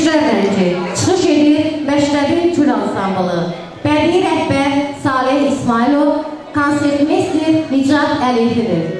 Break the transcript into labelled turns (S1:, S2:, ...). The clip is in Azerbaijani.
S1: Gülüşlər rəngi çıxış edir Məşrəbi Gül ansamblı. Bədii rəhbər Salih İsmailov, konsertmeyster Nicat Əliyevdir.